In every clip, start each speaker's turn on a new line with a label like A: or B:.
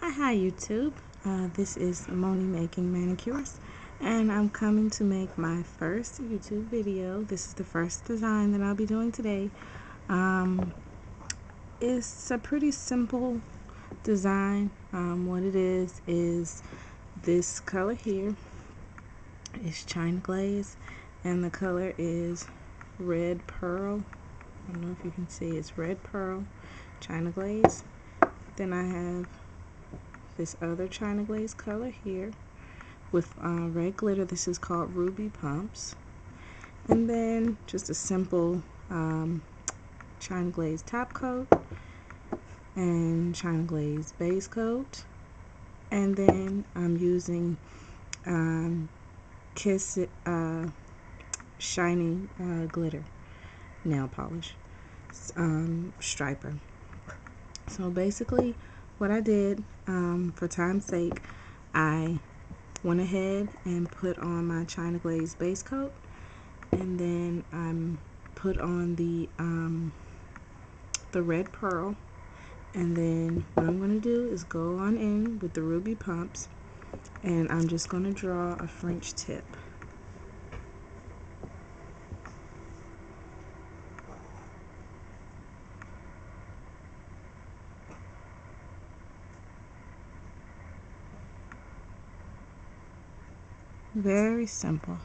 A: Hi YouTube, uh, this is Moni Making Manicures and I'm coming to make my first YouTube video. This is the first design that I'll be doing today. Um, it's a pretty simple design. Um, what it is is this color here is China Glaze and the color is Red Pearl. I don't know if you can see it's Red Pearl China Glaze. Then I have this other China Glaze color here with uh, red glitter. This is called Ruby Pumps. And then just a simple um, China Glaze top coat and China Glaze base coat. And then I'm using um, Kiss uh, Shiny uh, Glitter nail polish um, striper. So basically what I did um, for time's sake, I went ahead and put on my China Glaze base coat and then I put on the um, the red pearl and then what I'm going to do is go on in with the ruby pumps and I'm just going to draw a French tip. Very simple.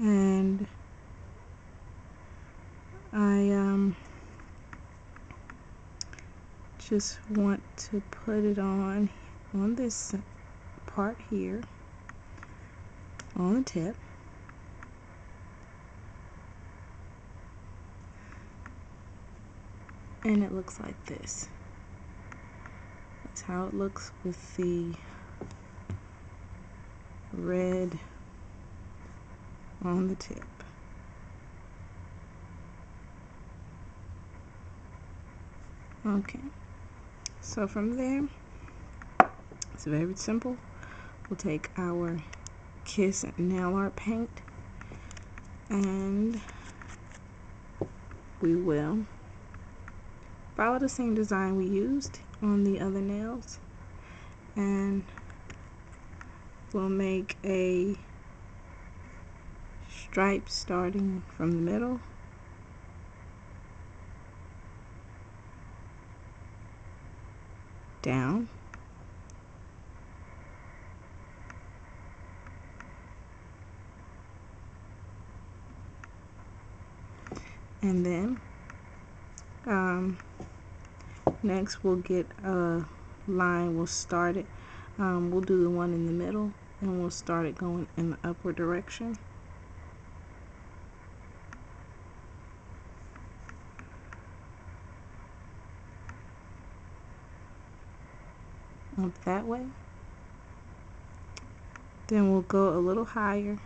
A: And I um, just want to put it on on this part here on the tip. And it looks like this. That's how it looks with the red on the tip. Okay, so from there, it's very simple. We'll take our Kiss and nail art paint and we will follow the same design we used on the other nails. And we'll make a stripe starting from the middle. Down. And then um, next we'll get a line we'll start it. Um, we'll do the one in the middle and we'll start it going in the upward direction. Up that way. Then we'll go a little higher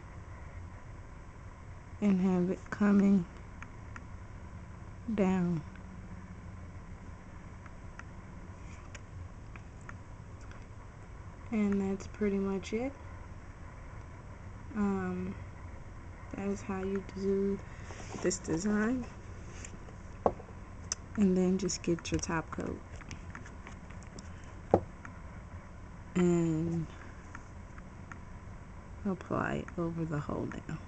A: and have it coming down and that's pretty much it. Um, that is how you do this design. And then just get your top coat. And apply it over the whole nail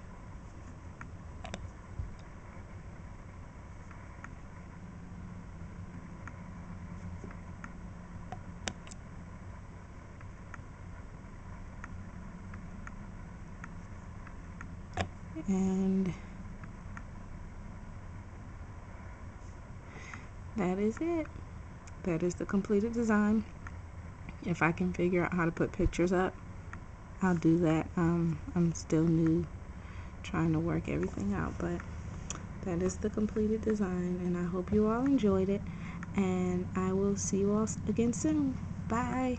A: and that is it. That is the completed design. If I can figure out how to put pictures up I'll do that. Um, I'm still new trying to work everything out but that is the completed design and I hope you all enjoyed it and I will see you all again soon. Bye